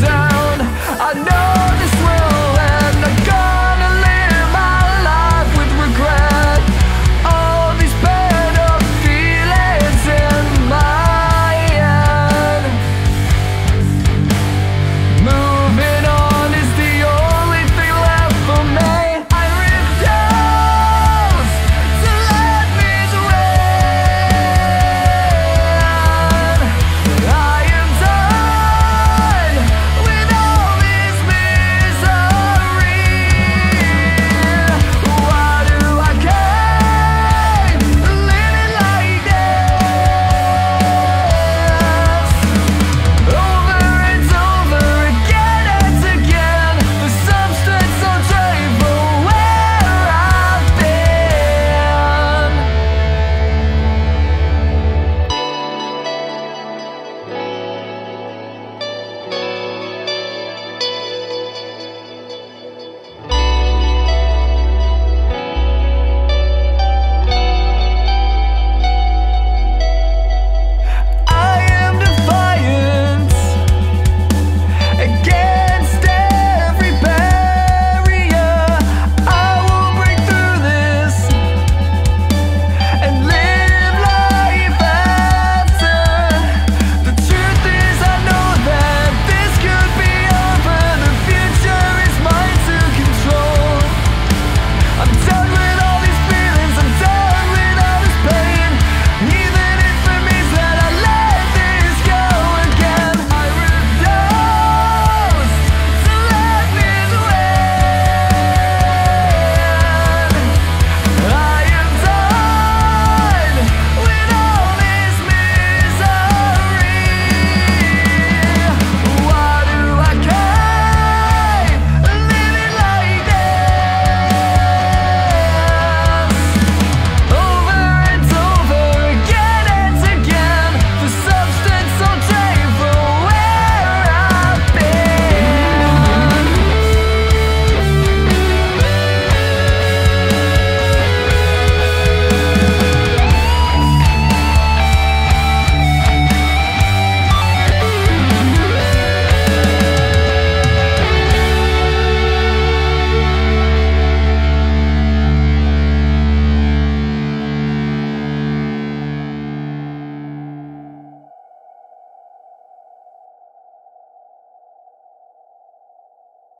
time